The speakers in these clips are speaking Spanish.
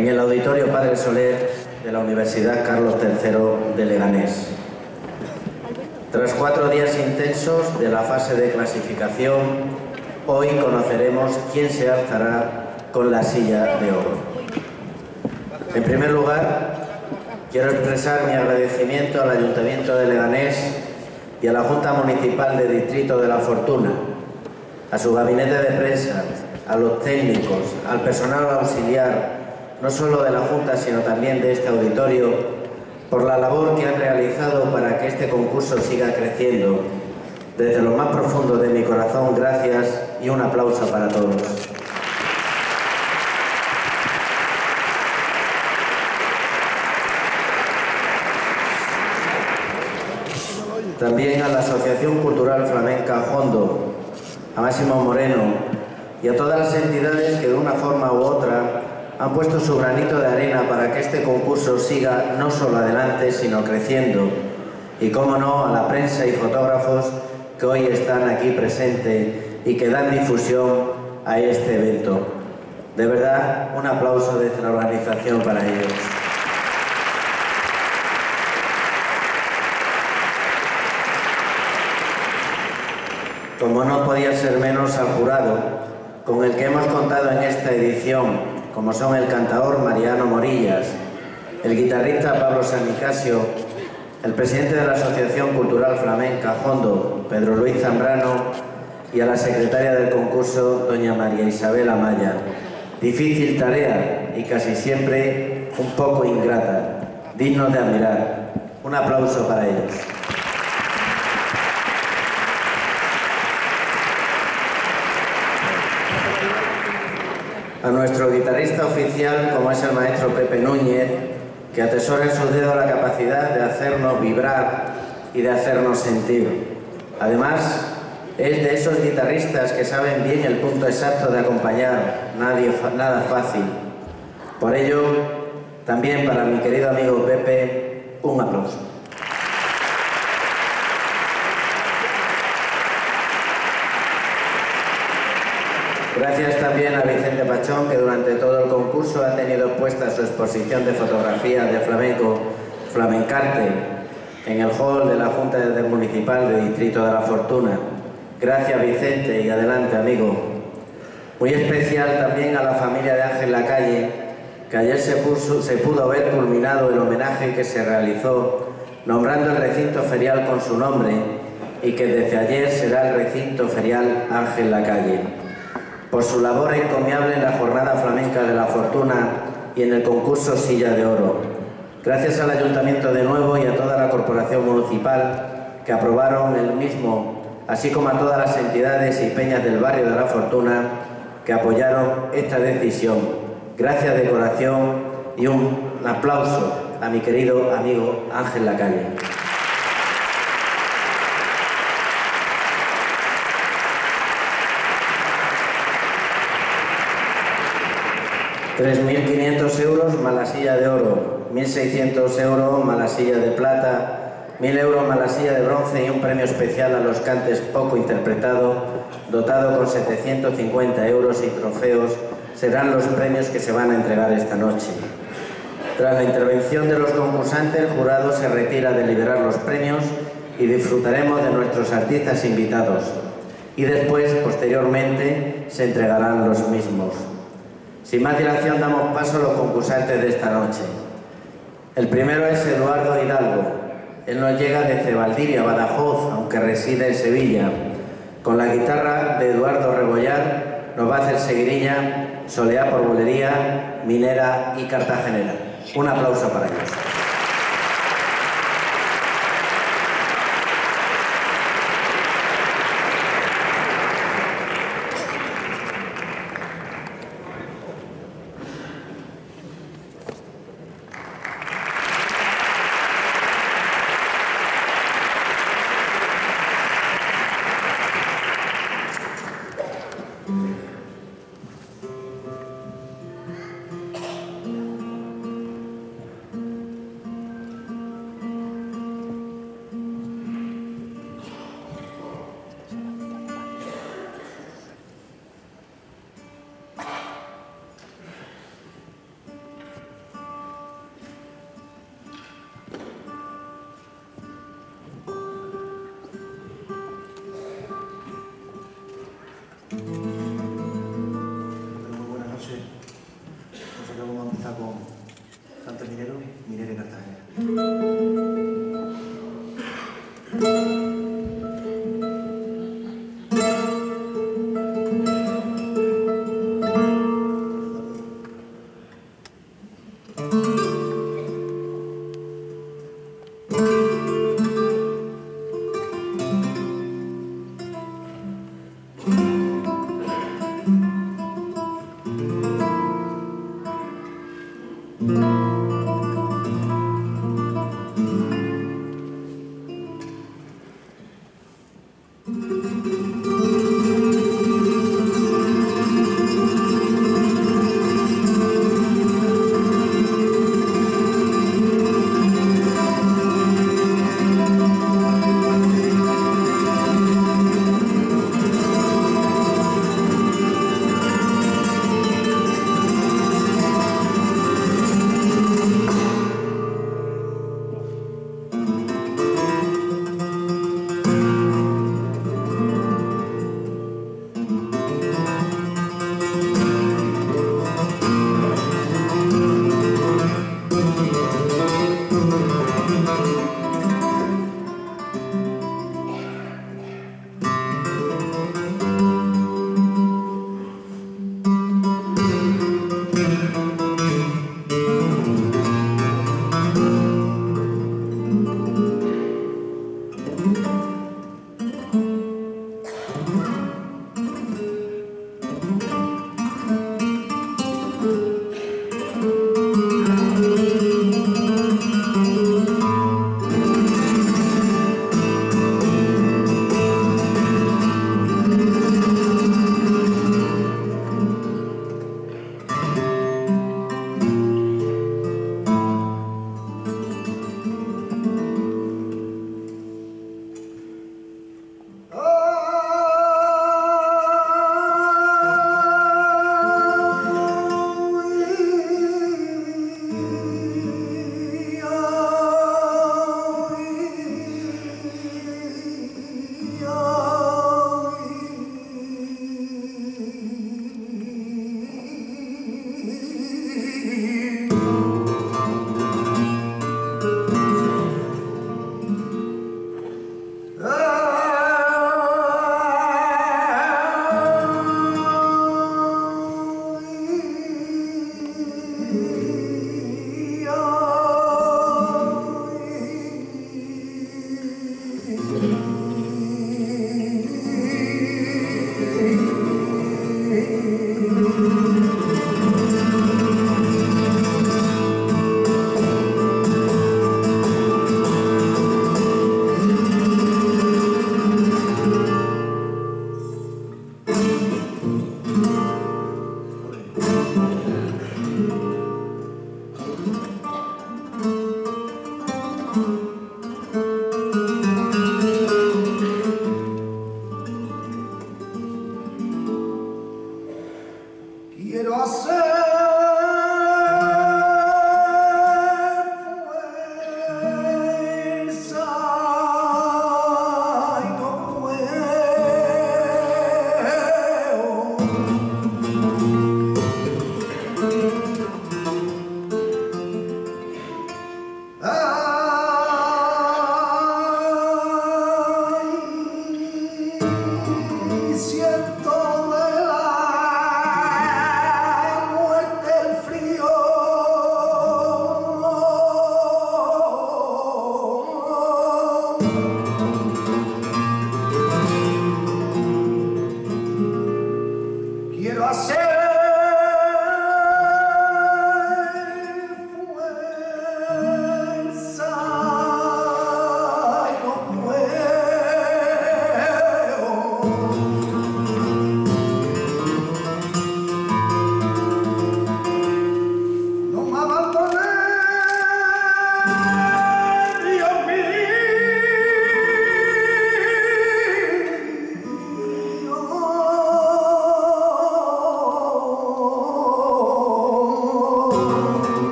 en el Auditorio Padre Soler de la Universidad Carlos III de Leganés. Tras cuatro días intensos de la fase de clasificación, hoy conoceremos quién se alzará con la silla de oro. En primer lugar, quiero expresar mi agradecimiento al Ayuntamiento de Leganés y a la Junta Municipal de Distrito de la Fortuna, a su gabinete de prensa, a los técnicos, al personal auxiliar, no solo de la Junta, sino también de este auditorio, por la labor que han realizado para que este concurso siga creciendo. Desde lo más profundo de mi corazón, gracias y un aplauso para todos. También a la Asociación Cultural Flamenca Hondo, a Máximo Moreno y a todas las entidades que de una forma u otra han puesto su granito de arena para que este concurso siga no solo adelante, sino creciendo. Y cómo no, a la prensa y fotógrafos que hoy están aquí presentes y que dan difusión a este evento. De verdad, un aplauso desde la organización para ellos. Como no podía ser menos al jurado, con el que hemos contado en esta edición, como son el cantador Mariano Morillas, el guitarrista Pablo Sanicasio, el presidente de la Asociación Cultural Flamenca Hondo, Pedro Luis Zambrano, y a la secretaria del concurso, doña María Isabel Amaya. Difícil tarea y casi siempre un poco ingrata, digno de admirar. Un aplauso para ellos. A nuestro guitarrista oficial, como es el maestro Pepe Núñez, que atesora en sus dedos la capacidad de hacernos vibrar y de hacernos sentir. Además, es de esos guitarristas que saben bien el punto exacto de acompañar, nadie, nada fácil. Por ello, también para mi querido amigo Pepe, un aplauso. Gracias también a Vicente Pachón, que durante todo el concurso ha tenido puesta su exposición de fotografía de flamenco Flamencarte en el hall de la Junta Municipal de Distrito de la Fortuna. Gracias Vicente y adelante amigo. Muy especial también a la familia de Ángel Lacalle, que ayer se, se pudo ver culminado el homenaje que se realizó nombrando el recinto ferial con su nombre y que desde ayer será el recinto ferial Ángel Lacalle por su labor encomiable en la Jornada Flamenca de la Fortuna y en el concurso Silla de Oro. Gracias al Ayuntamiento de Nuevo y a toda la Corporación Municipal que aprobaron el mismo, así como a todas las entidades y peñas del barrio de la Fortuna que apoyaron esta decisión. Gracias de corazón y un aplauso a mi querido amigo Ángel Lacalle. 3.500 euros más la silla de oro, 1.600 euros más la silla de plata, 1.000 euros más la silla de bronce y un premio especial a los cantes poco interpretado, dotado con 750 euros y trofeos, serán los premios que se van a entregar esta noche. Tras la intervención de los concursantes, el jurado se retira de liberar los premios y disfrutaremos de nuestros artistas invitados. Y después, posteriormente, se entregarán los mismos. Sin más dilación damos paso a los concursantes de esta noche. El primero es Eduardo Hidalgo. Él nos llega desde Valdivia, Badajoz, aunque reside en Sevilla. Con la guitarra de Eduardo Rebollar nos va a hacer seguirilla, soleá por bolería, minera y cartagenera. Un aplauso para ellos.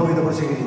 poquito por seguir.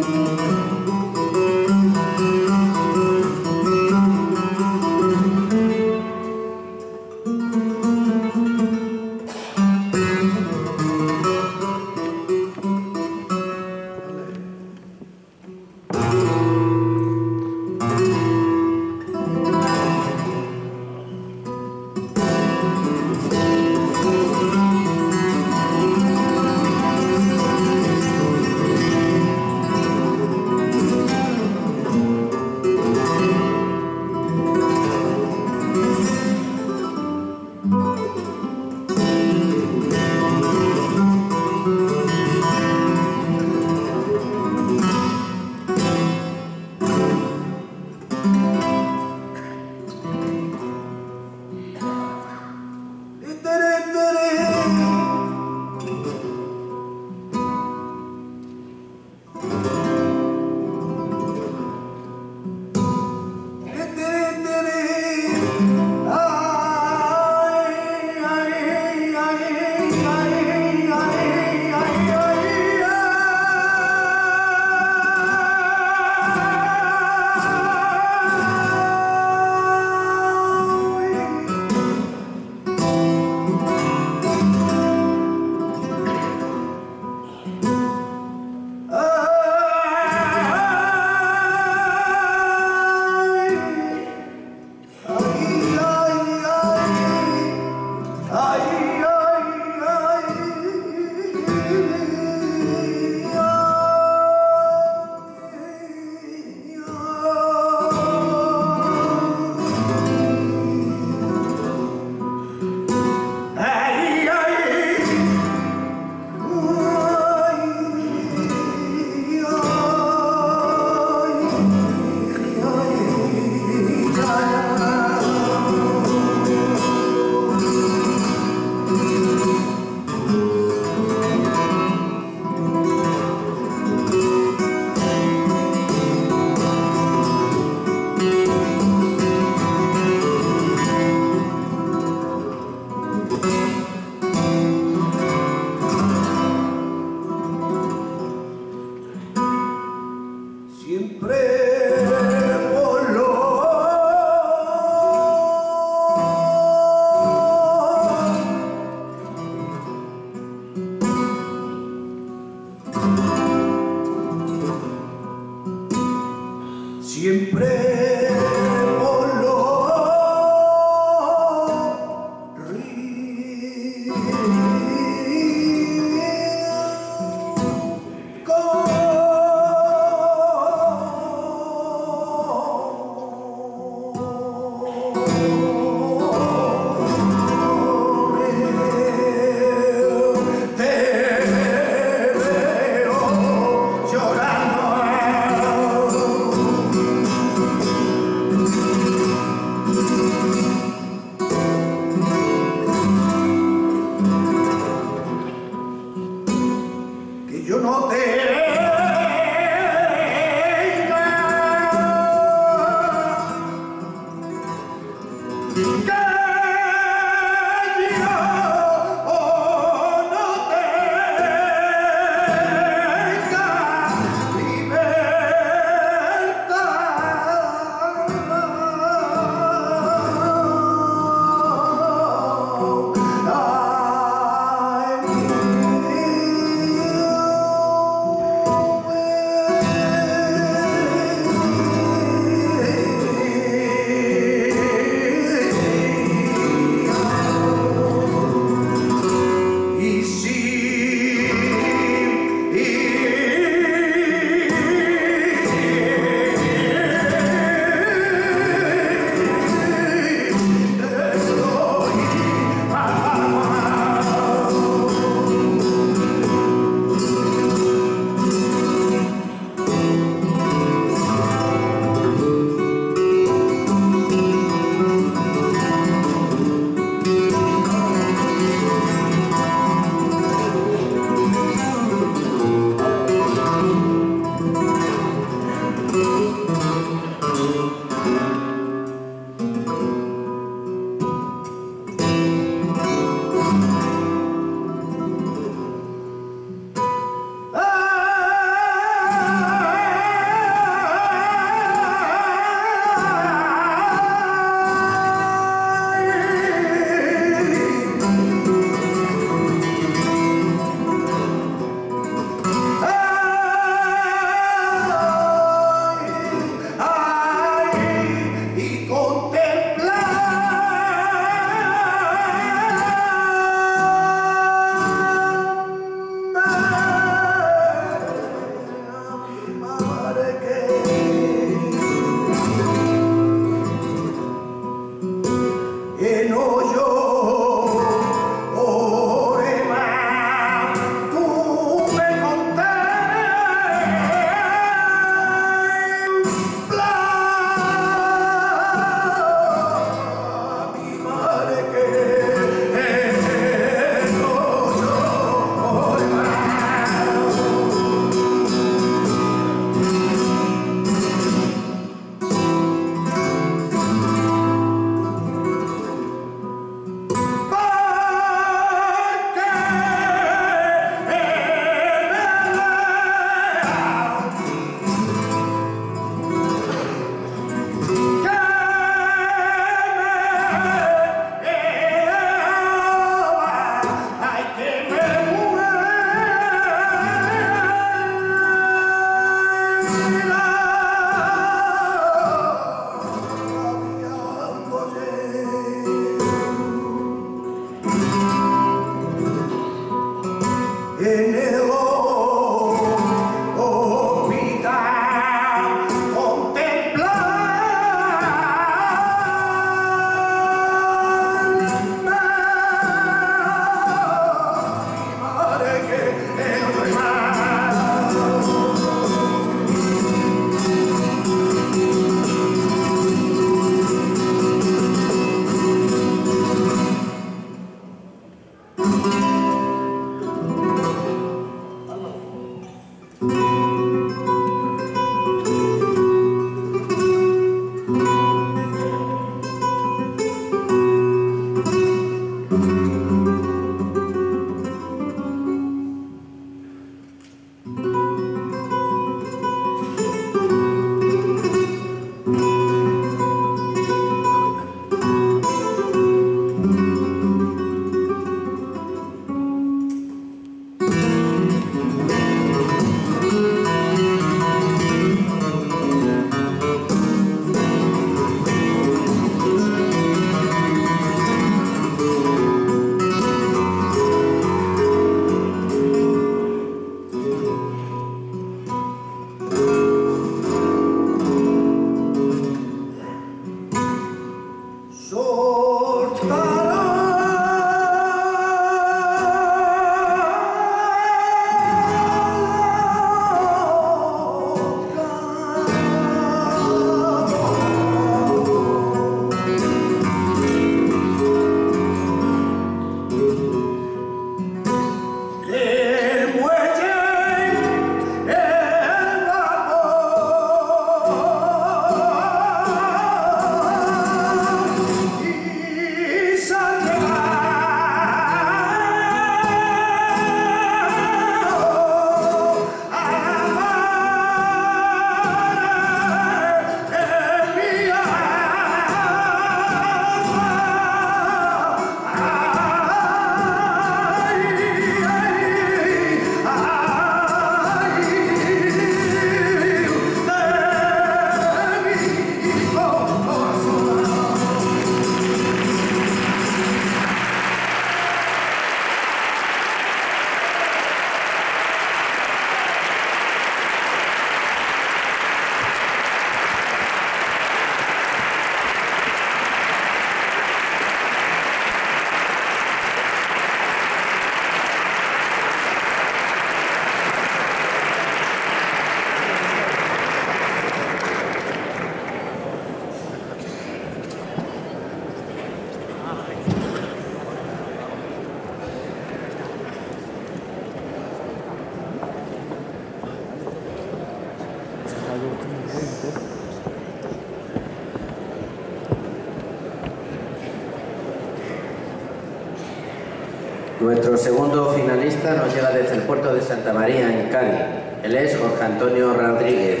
Nos llega desde el puerto de Santa María, en Cádiz. Él es Jorge Antonio Rodríguez.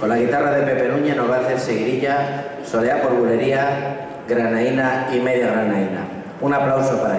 Con la guitarra de Pepe Núñez nos va a hacer seguirilla, soleá por bulería, granaína y media granaína. Un aplauso para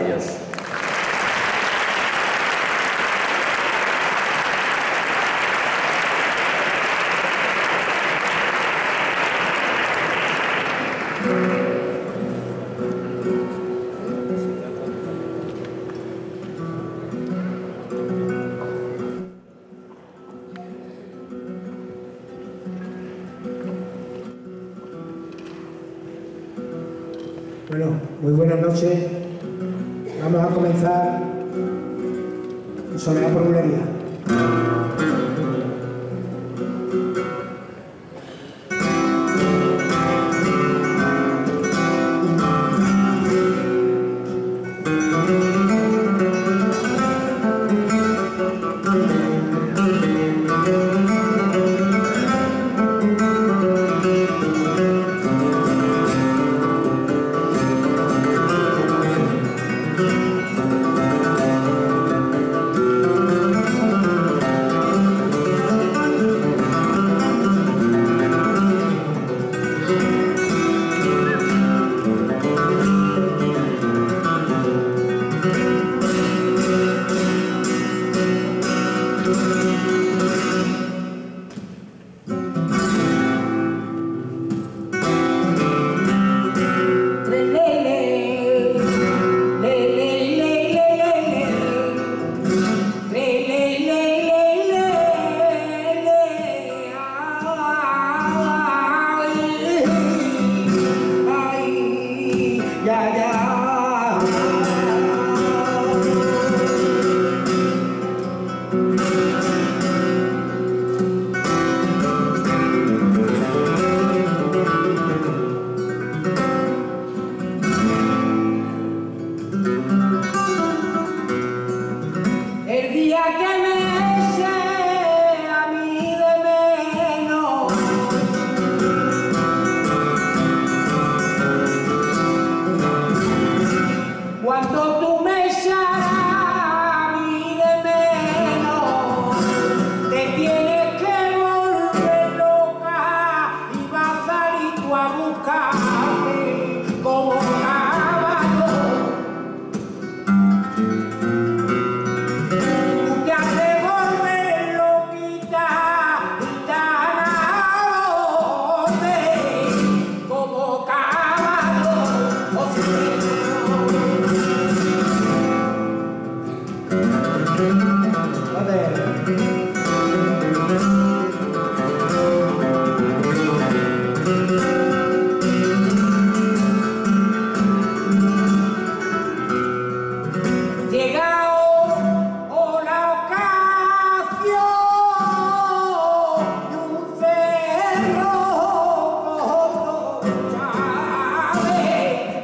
Yeah,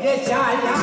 yeah, yeah.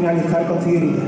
Finalizar con Figuería.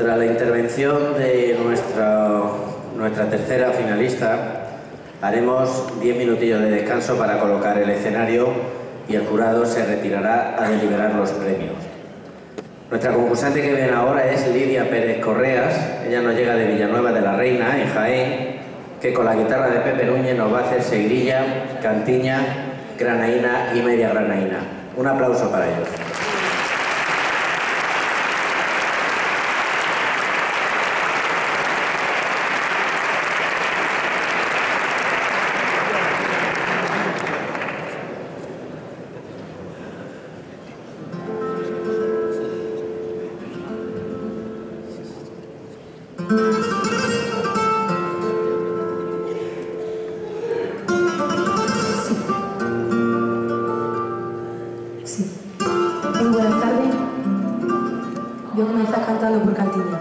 Tras la intervención de nuestra, nuestra tercera finalista, haremos 10 minutillos de descanso para colocar el escenario y el jurado se retirará a deliberar los premios. Nuestra concursante que viene ahora es Lidia Pérez Correas. Ella nos llega de Villanueva de la Reina, en Jaén, que con la guitarra de Pepe Núñez nos va a hacer seguirilla, cantiña, granaína y media granaína. Un aplauso para ellos. Allah berkatinya.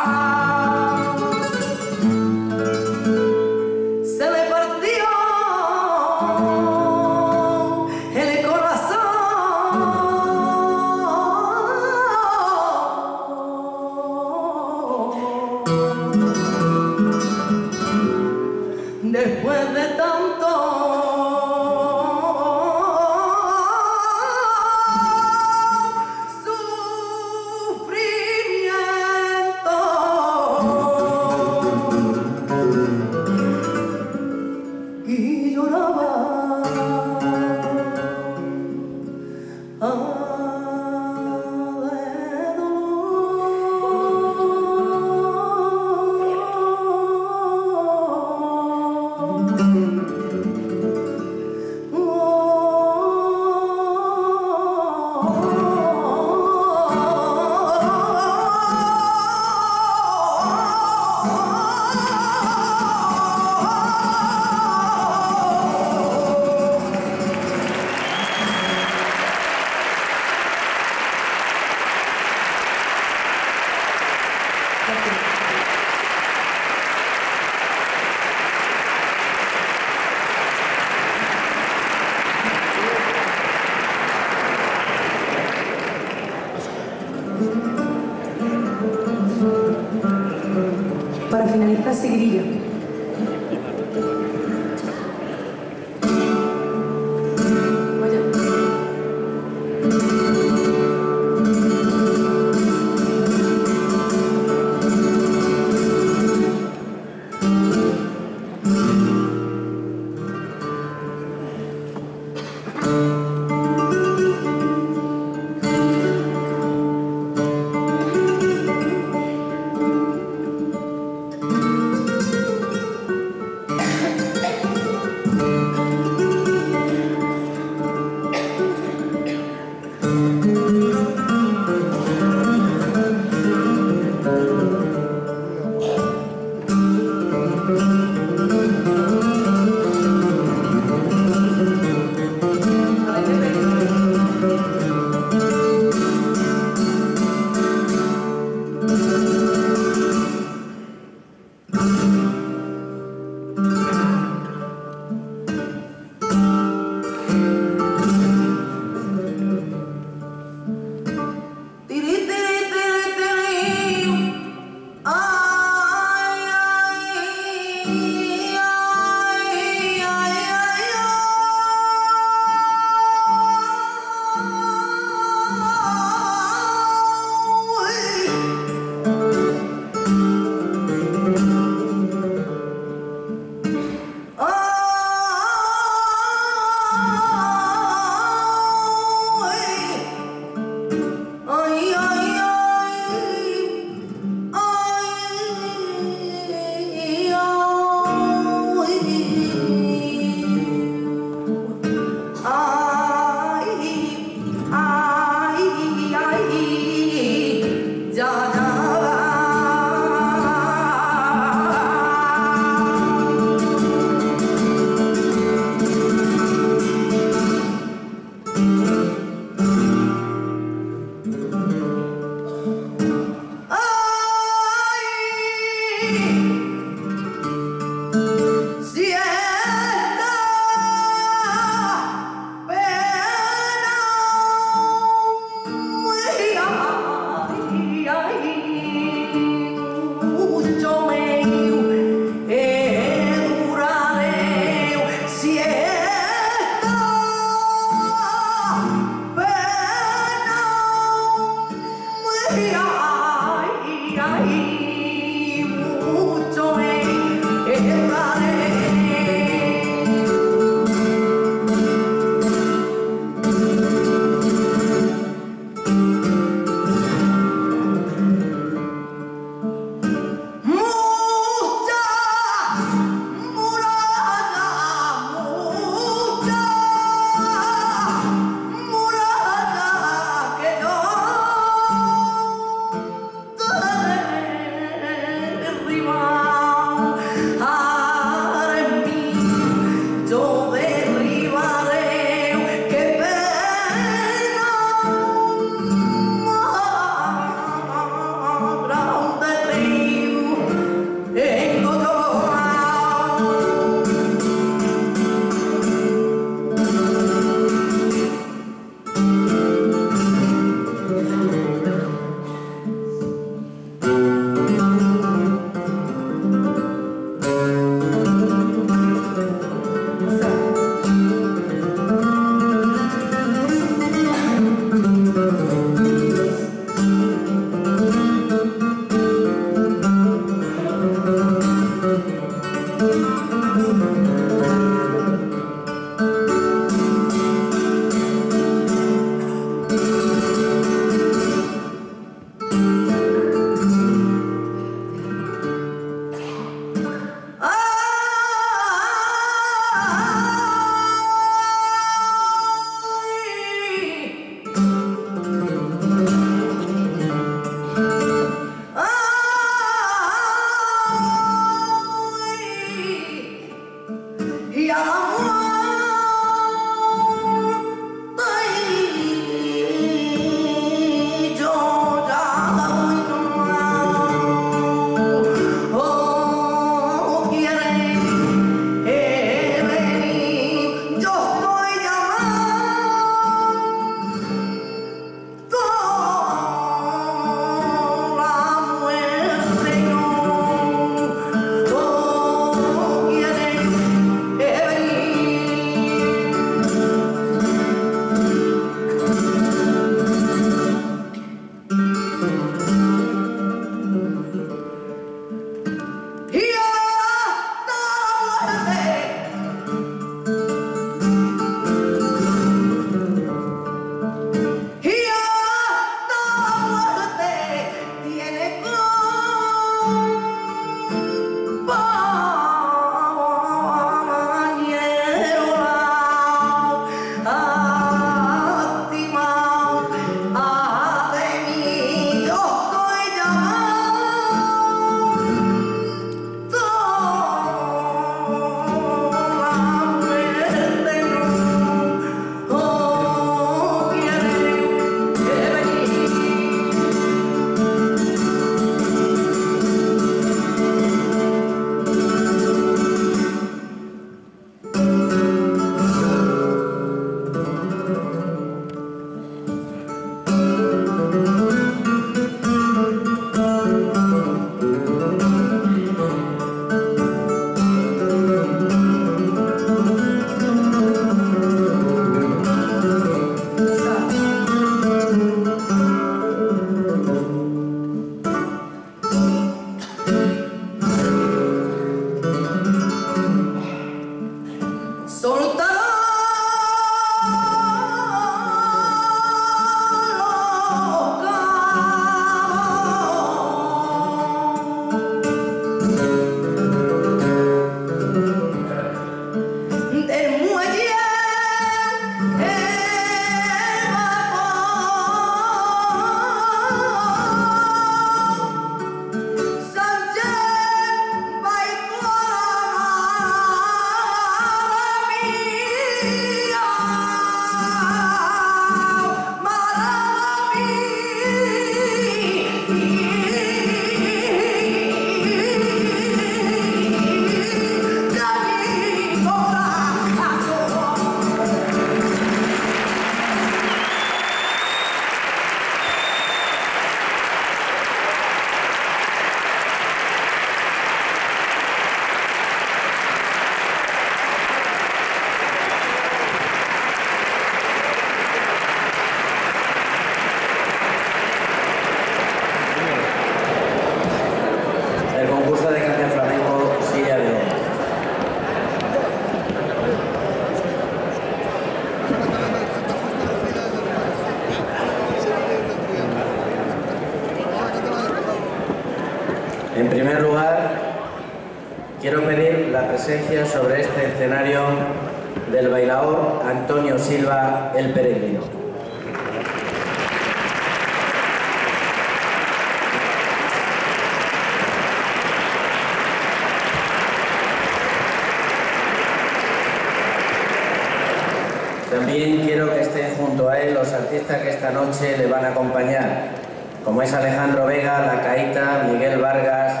Es Alejandro Vega, La Caíta, Miguel Vargas,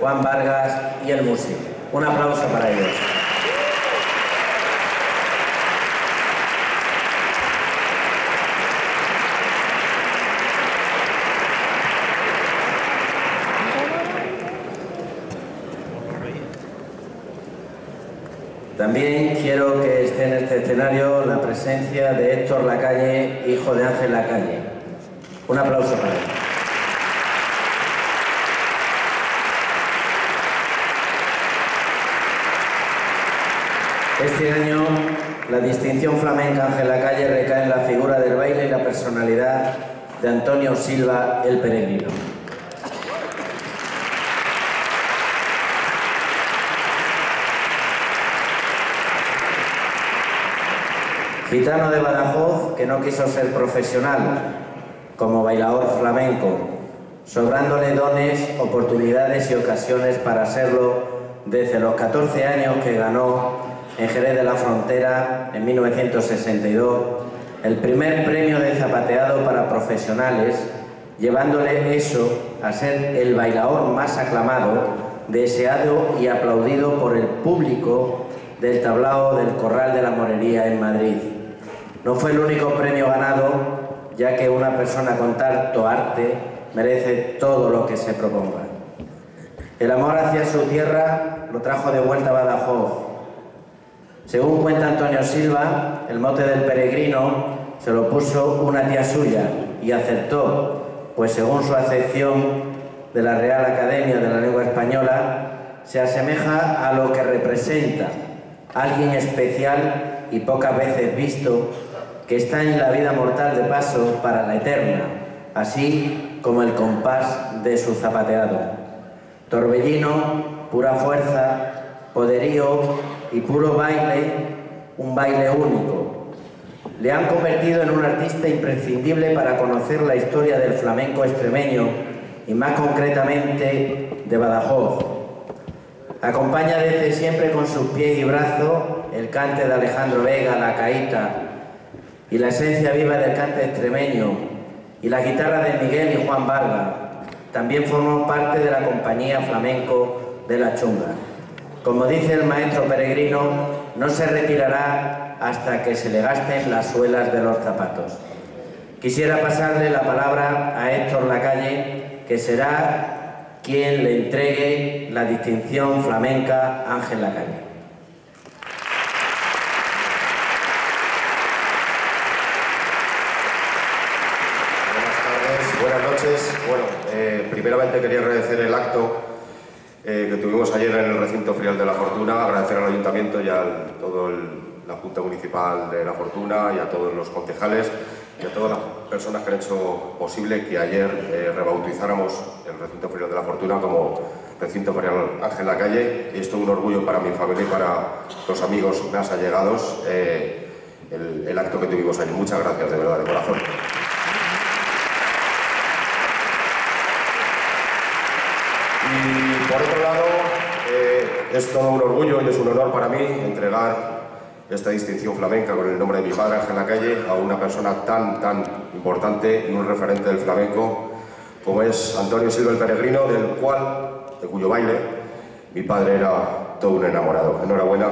Juan Vargas y el músico. Un aplauso para ellos. También quiero que esté en este escenario la presencia de Héctor Lacalle, hijo de Ángel Lacalle. Un aplauso para él. Este año la distinción flamenca Ángel Lacalle recae en la figura del baile y la personalidad de Antonio Silva el Peregrino. Gitano de Badajoz que no quiso ser profesional como bailador flamenco, sobrándole dones, oportunidades y ocasiones para serlo desde los 14 años que ganó en Jerez de la Frontera en 1962 el primer premio de zapateado para profesionales, llevándole eso a ser el bailador más aclamado, deseado y aplaudido por el público del tablao del Corral de la Morería en Madrid. No fue el único premio ganado, ya que una persona con tanto arte merece todo lo que se proponga. El amor hacia su tierra lo trajo de vuelta a Badajoz. Según cuenta Antonio Silva, el mote del peregrino se lo puso una tía suya y aceptó, pues según su acepción de la Real Academia de la Lengua Española, se asemeja a lo que representa alguien especial y pocas veces visto que está en la vida mortal de paso para la eterna, así como el compás de su zapateado. Torbellino, pura fuerza, poderío y puro baile, un baile único. Le han convertido en un artista imprescindible para conocer la historia del flamenco extremeño y más concretamente de Badajoz. Acompaña desde siempre con sus pies y brazos el cante de Alejandro Vega, la caíta, y la esencia viva del cante extremeño y la guitarra de Miguel y Juan Vargas. También formó parte de la compañía flamenco de La Chunga. Como dice el maestro peregrino, no se retirará hasta que se le gasten las suelas de los zapatos. Quisiera pasarle la palabra a Héctor Lacalle, que será quien le entregue la distinción flamenca Ángel Lacalle. Bueno, eh, primeramente quería agradecer el acto eh, que tuvimos ayer en el recinto frial de La Fortuna, agradecer al Ayuntamiento y a toda la Junta Municipal de La Fortuna y a todos los concejales y a todas las personas que han hecho posible que ayer eh, rebautizáramos el recinto frial de La Fortuna como recinto ferial Ángel La Calle y esto es un orgullo para mi familia y para los amigos más allegados el, el acto que tuvimos ayer. Muchas gracias, de verdad, de corazón. Y por otro lado, eh, es todo un orgullo y es un honor para mí entregar esta distinción flamenca con el nombre de mi padre Ángel Lacalle a una persona tan, tan importante y un referente del flamenco como es Antonio Silva el Peregrino, del cual, de cuyo baile, mi padre era todo un enamorado. Enhorabuena.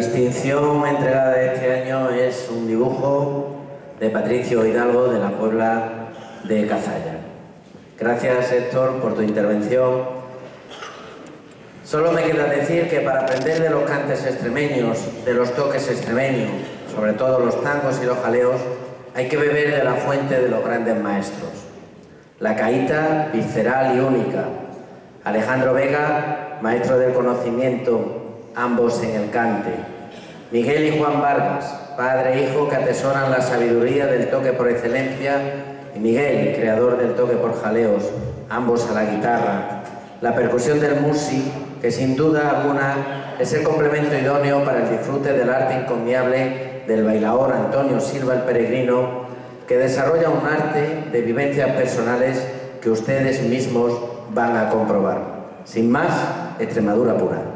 Distinción entregada este año es un dibujo de Patricio Hidalgo de la Puebla de Cazalla. Gracias Héctor por tu intervención. Solo me queda decir que para aprender de los cantes extremeños, de los toques extremeños, sobre todo los tangos y los jaleos, hay que beber de la fuente de los grandes maestros. La caíta visceral y única. Alejandro Vega, maestro del conocimiento, ambos en el cante. Miguel y Juan Vargas, padre e hijo que atesoran la sabiduría del toque por excelencia, y Miguel, creador del toque por jaleos, ambos a la guitarra. La percusión del musi, que sin duda alguna es el complemento idóneo para el disfrute del arte encomiable del bailador Antonio Silva el Peregrino, que desarrolla un arte de vivencias personales que ustedes mismos van a comprobar. Sin más, Extremadura pura.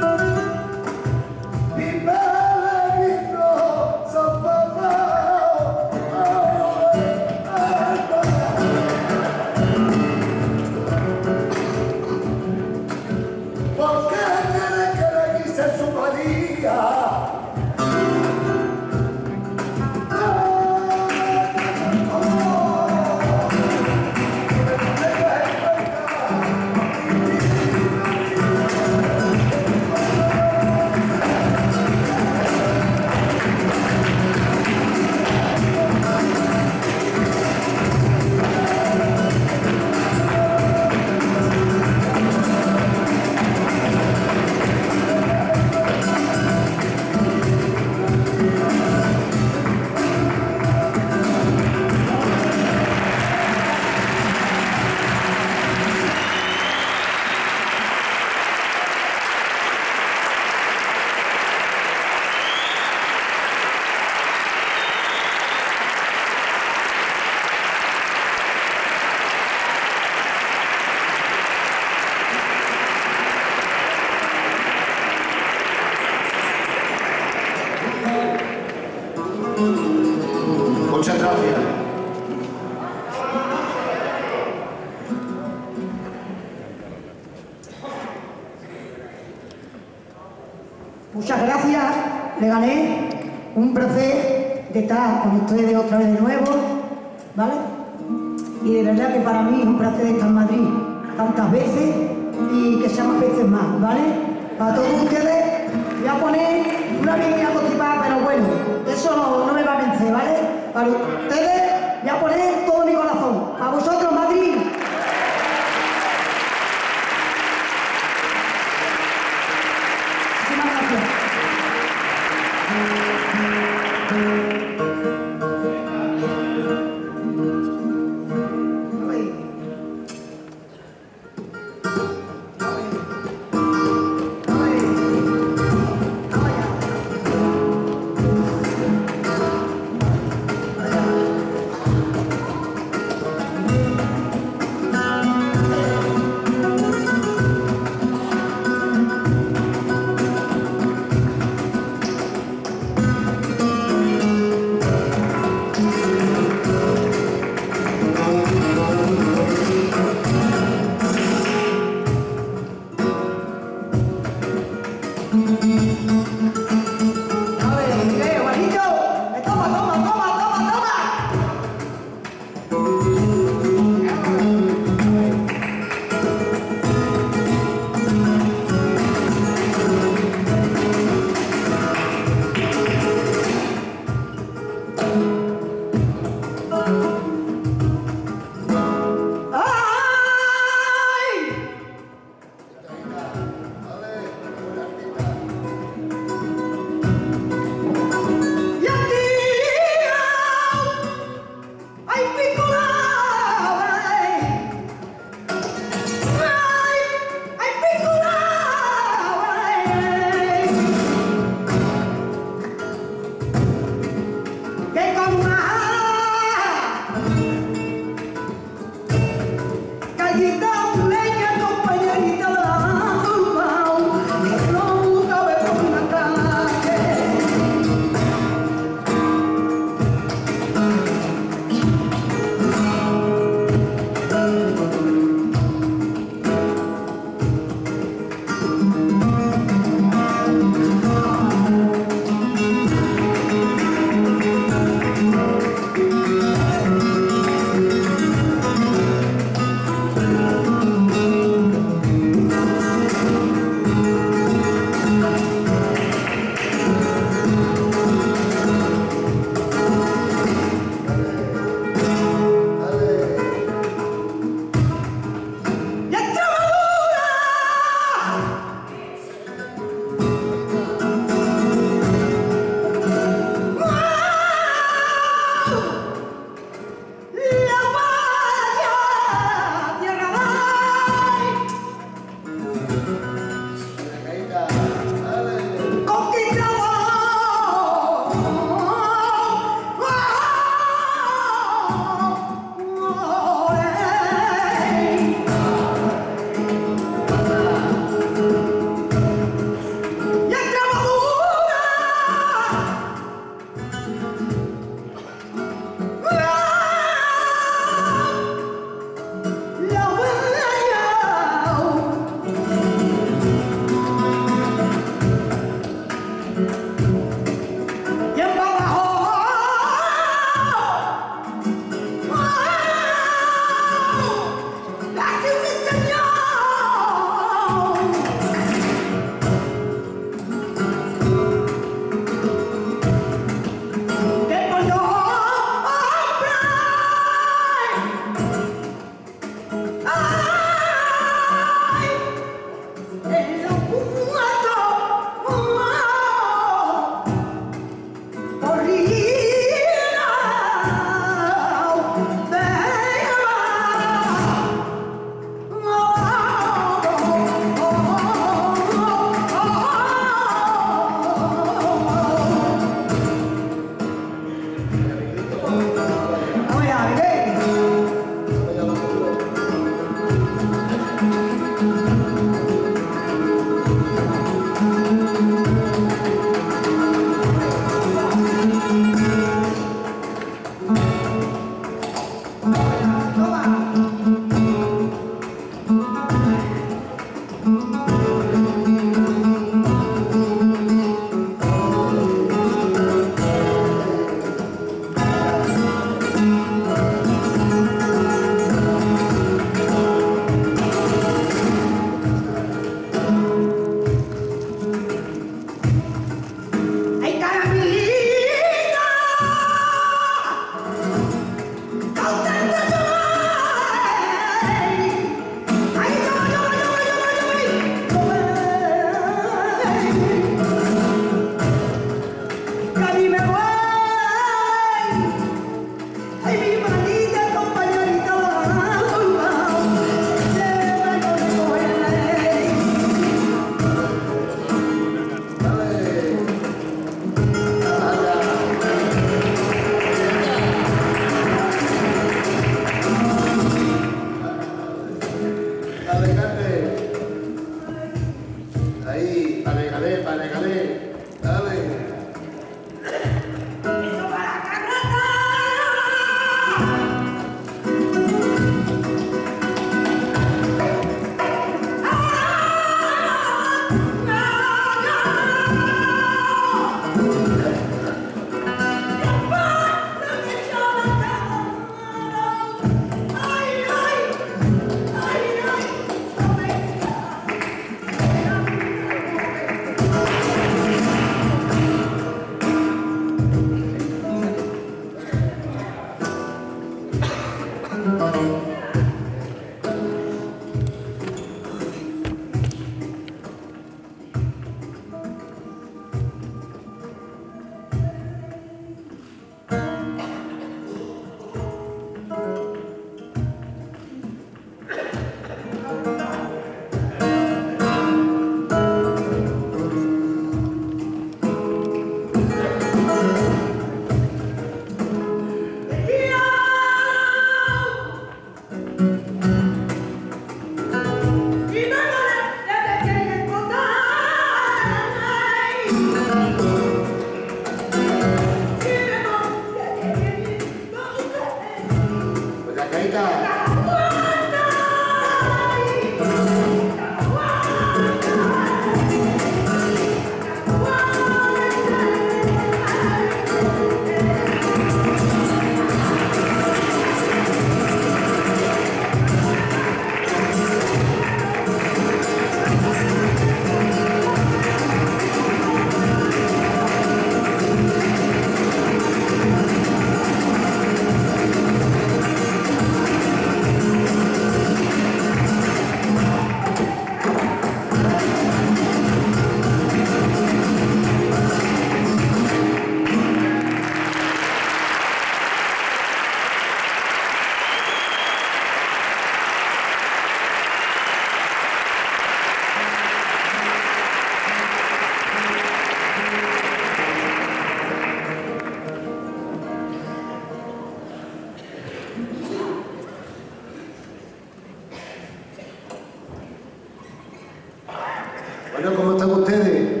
Bueno, ¿cómo están ustedes?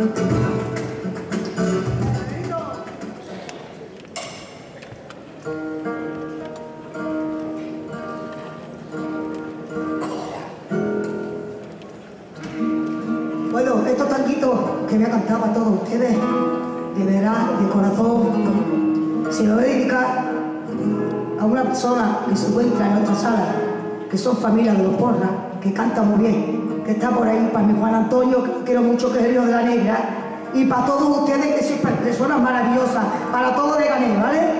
Bueno, estos tanquitos que voy a cantar para todos ustedes, de verdad, de corazón, se lo voy a dedicar a una persona que se encuentra en nuestra sala, que son familia de los porras, que canta muy bien, está por ahí, para mi Juan Antonio, quiero mucho, que es el de la negra, y para todos ustedes que sois personas maravillosas, para todos de Gané, ¿vale?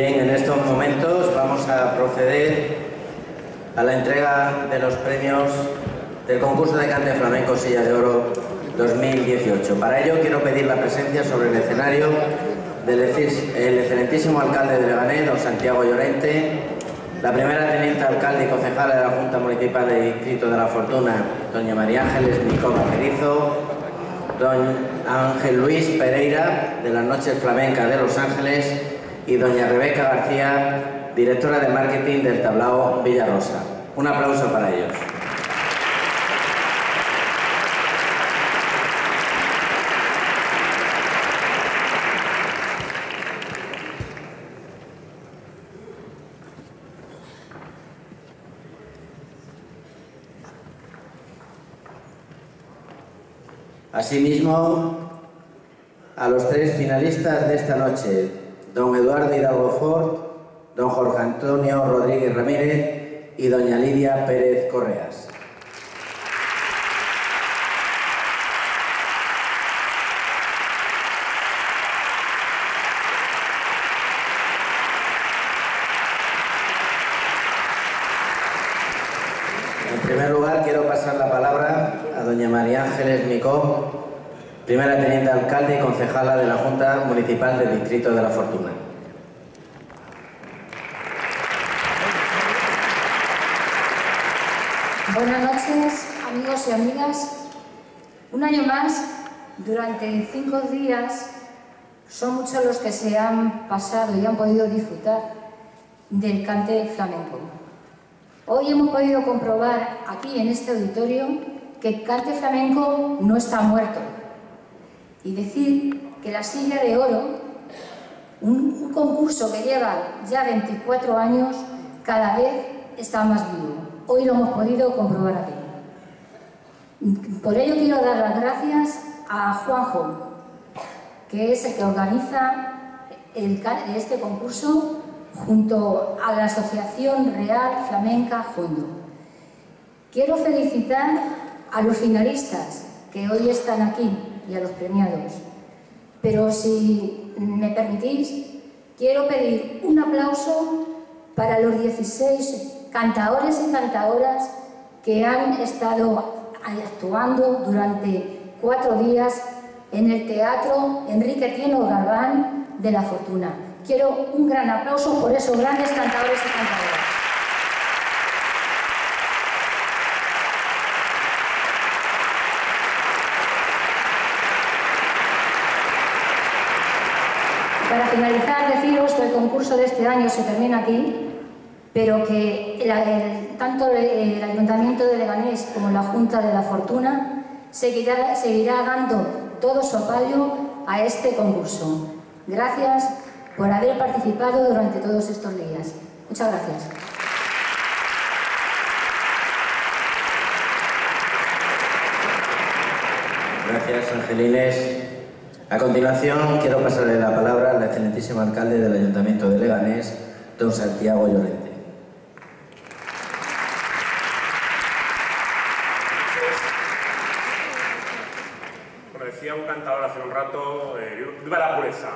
Bien, en estos momentos vamos a proceder a la entrega de los premios del concurso de cante flamenco Silla de Oro 2018. Para ello quiero pedir la presencia sobre el escenario del el excelentísimo alcalde de Leganés, don Santiago Llorente, la primera teniente alcalde y concejala de la Junta Municipal de Distrito de la Fortuna, doña María Ángeles Nico Vaquerizo, don Ángel Luis Pereira, de las Noches Flamencas de Los Ángeles, y doña Rebeca García, directora de marketing del Tablao Villarrosa. Un aplauso para ellos. Asimismo, a los tres finalistas de esta noche, don Eduardo Hidalgo Ford, don Jorge Antonio Rodríguez Ramírez y doña Lidia Pérez Correas. En primer lugar, quiero pasar la palabra a doña María Ángeles Micó, primera teniente alcalde y concejala de Municipal del Distrito de la Fortuna. Buenas noches, amigos y amigas. Un año más, durante cinco días, son muchos los que se han pasado y han podido disfrutar del cante flamenco. Hoy hemos podido comprobar aquí en este auditorio que el cante flamenco no está muerto, y decir que la silla de oro, un, concurso que lleva ya 24 años, cada vez está más vivo. Hoy lo hemos podido comprobar aquí. Por ello quiero dar las gracias a Juanjo, que es el que organiza este concurso junto a la Asociación Real Flamenca Jondo. Quiero felicitar a los finalistas que hoy están aquí, y a los premiados. Pero si me permitís, quiero pedir un aplauso para los 16 cantadores y cantadoras que han estado actuando durante cuatro días en el Teatro Enrique Tieno Galván de la Fortuna. Quiero un gran aplauso por esos grandes cantadores y cantadoras. Para finalizar, deciros que el concurso de este año se termina aquí, pero que tanto el Ayuntamiento de Leganés como la Junta de la Fortuna seguirá, seguirá dando todo su apoyo a este concurso. Gracias por haber participado durante todos estos días. Muchas gracias. Gracias, Angelines. A continuación, quiero pasarle la palabra al excelentísimo alcalde del Ayuntamiento de Leganés, don Santiago Llorente. Como decía un cantador hace un rato, eh, viva la pureza.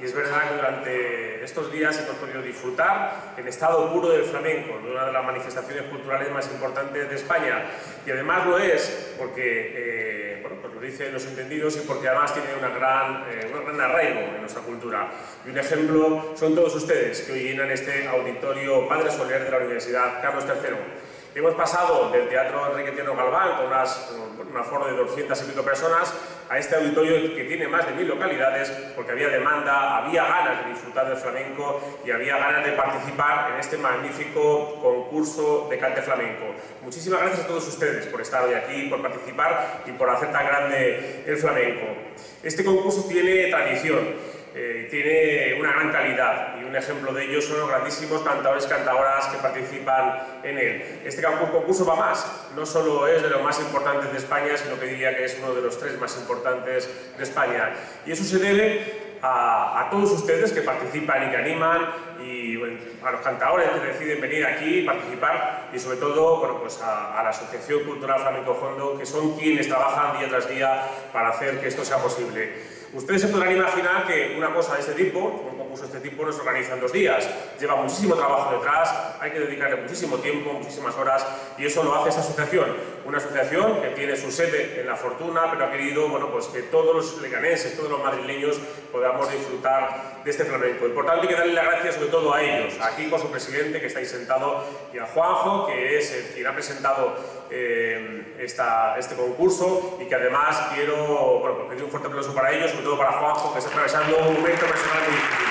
Y es verdad que durante estos días hemos podido disfrutar en estado puro del flamenco, de una de las manifestaciones culturales más importantes de España. Y además lo es porque, eh, bueno, pues lo dicen los entendidos y porque además tiene una gran, eh, un gran arraigo en nuestra cultura. Y un ejemplo son todos ustedes que hoy llenan este auditorio Padre Soler de la Universidad Carlos III. Hemos pasado del Teatro Enrique Tieno Galván con unas, un aforo de 200 y pico personas a este auditorio que tiene más de mil localidades porque había demanda, había ganas de disfrutar del flamenco y había ganas de participar en este magnífico concurso de cante flamenco. Muchísimas gracias a todos ustedes por estar hoy aquí, por participar y por hacer tan grande el flamenco. Este concurso tiene tradición. Eh, tiene una gran calidad y un ejemplo de ello son los grandísimos cantadores y cantadoras que participan en él. Este concurso va más, no solo es de los más importantes de España, sino que diría que es uno de los tres más importantes de España. Y eso se debe a, a todos ustedes que participan y que animan y bueno, a los cantadores que deciden venir aquí y participar y sobre todo bueno, pues a, a, la Asociación Cultural Flamenco Fondo que son quienes trabajan día tras día para hacer que esto sea posible. Ustedes se podrán imaginar que una cosa de este tipo, este tipo no se organiza en dos días. Lleva muchísimo trabajo detrás, hay que dedicarle muchísimo tiempo, muchísimas horas y eso lo hace esta asociación. Una asociación que tiene su sede en La Fortuna, pero ha querido bueno, pues que todos los leganeses, todos los madrileños podamos disfrutar de este flamenco. Importante que darle las gracias sobre todo a ellos, aquí con su presidente que está ahí sentado y a Juanjo, que es quien ha presentado eh, esta, este concurso y que además quiero bueno, pues pedir un fuerte aplauso para ellos, sobre todo para Juanjo, que está atravesando un momento personal muy difícil.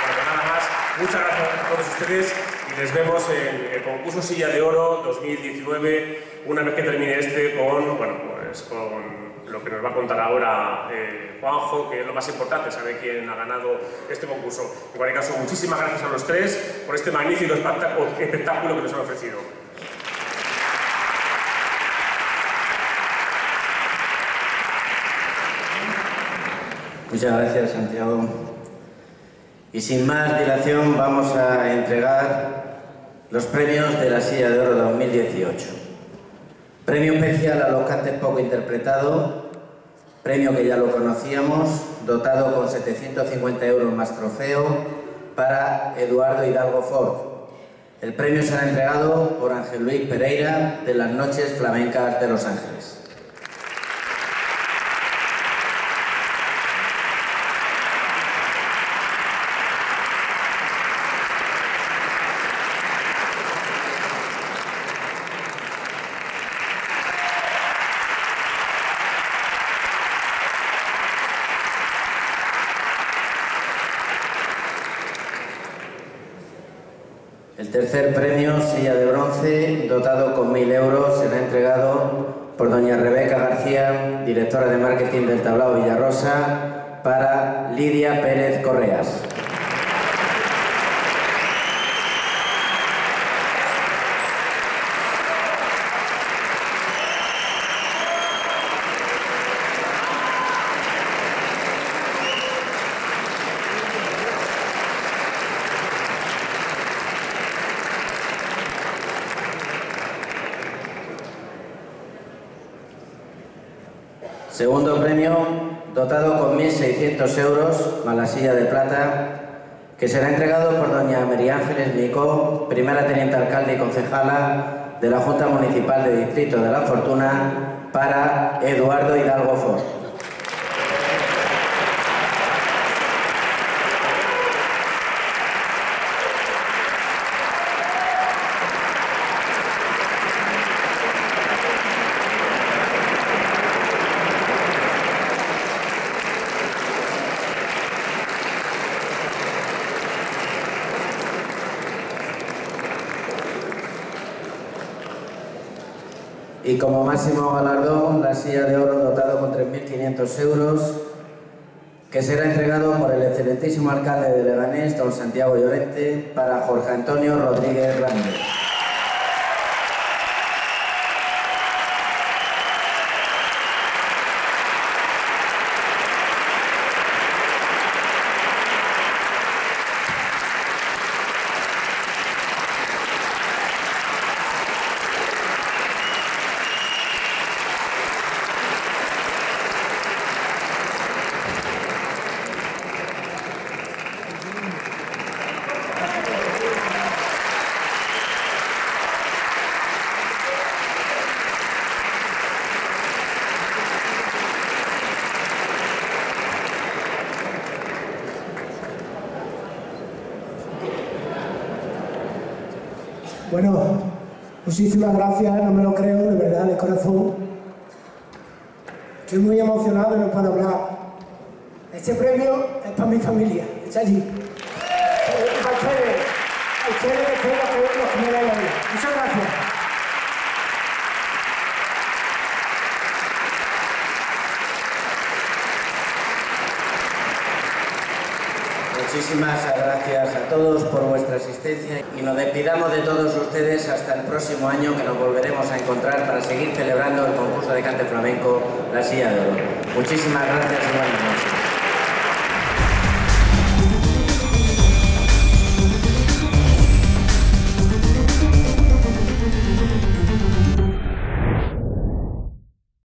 Bueno, pues nada más, muchas gracias a todos y les vemos en el concurso Silla de Oro 2019, una vez que termine este con, bueno, pues con lo que nos va a contar ahora eh, Juanjo, que es lo más importante, sabe quién ha ganado este concurso. En cualquier caso, muchísimas gracias a los tres por este magnífico espectáculo que nos han ofrecido. Muchas gracias, Santiago. Y sin más dilación vamos a entregar los premios de la Silla de Oro 2018. Premio especial a los cantes poco interpretado, premio que ya lo conocíamos, dotado con 750 euros más trofeo para Eduardo Hidalgo Ford. El premio será entregado por Ángel Luis Pereira de las Noches Flamencas de Los Ángeles. El tercer premio, silla de bronce, dotado con 1.000 euros, será entregado por doña Rebeca García, directora de marketing del Tablao Villarrosa, para Lidia Pérez Correas. Segundo premio, dotado con 1.600 euros, más la silla de plata, que será entregado por doña María Ángeles Micó, primera teniente alcalde y concejala de la Junta Municipal de De La Fortuna, para Eduardo Hidalgo Ford. Y como máximo galardón, la silla de oro dotado con 3.500 euros, que será entregado por el excelentísimo alcalde de Leganés, don Santiago Llorente, para Jorge Antonio Rodríguez Ramírez. Bueno, muchísimas gracias, no me lo creo, de verdad, de corazón.